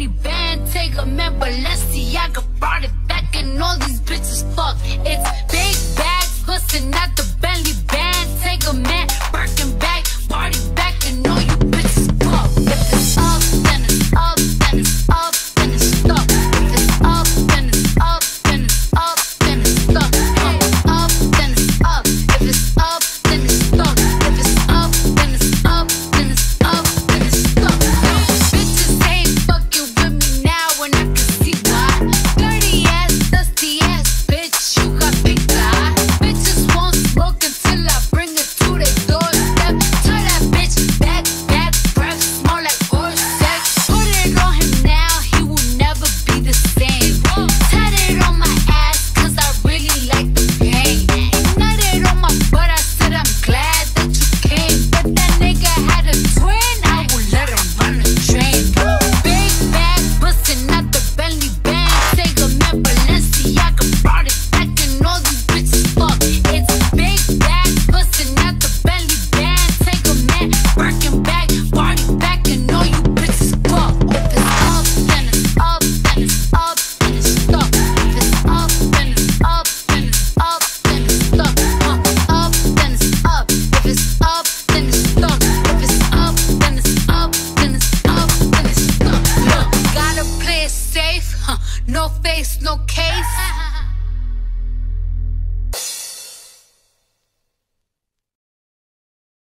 Take a bustin' out the belly band. Take a man